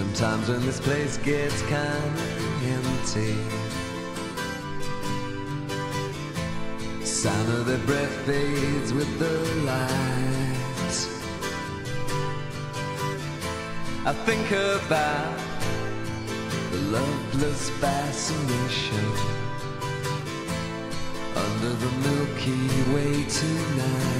Sometimes when this place gets kinda empty. Sound of their breath fades with the light. I think about the loveless fascination Under the Milky Way tonight.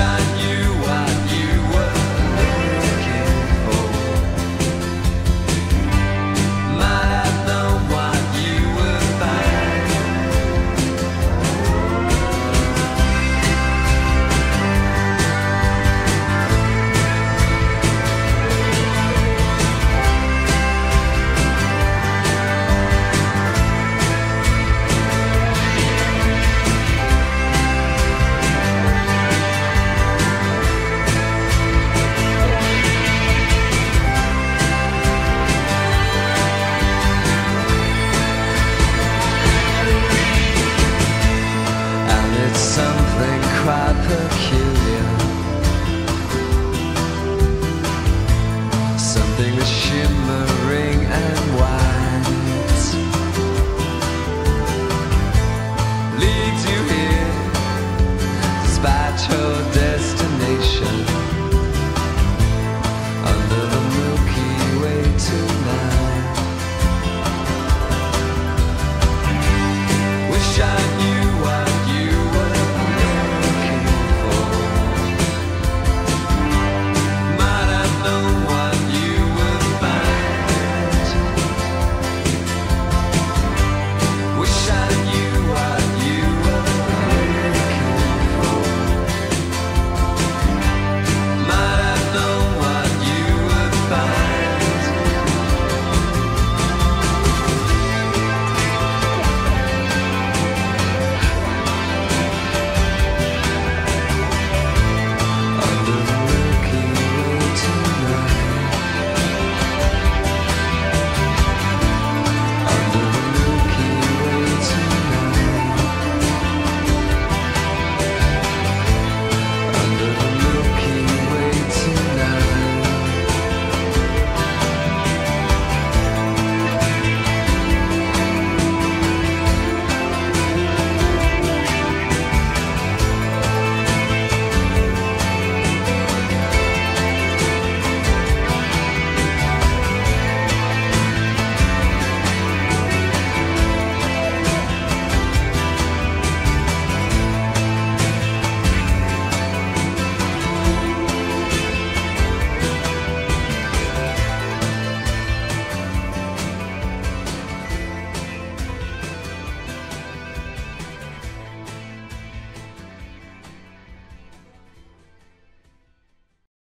sunshine.